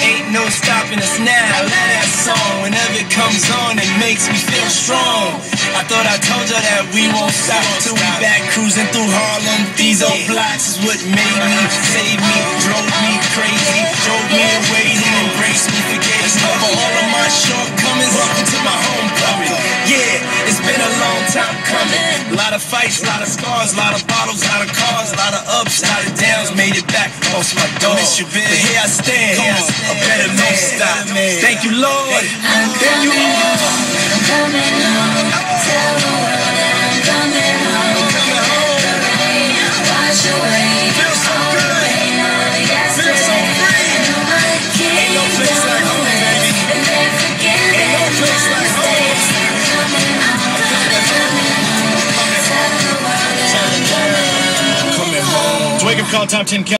Ain't no stopping us now. Love that song. Whenever it comes on, it makes me feel strong. I thought I told you that we won't stop till we back cruising through Harlem. These old blocks is what made me, saved me, long coming. A lot of fights, a lot of scars, a lot of bottles, a lot of cars, a lot of ups, a lot of downs. Made it back. Lost my dog. Miss you, But here I stand, a better man. Stop. Thank you, Lord. Thank you, Lord. I'm coming home. Tell the world that I'm coming home. Coming home. The rain, wash away Wake up call top 10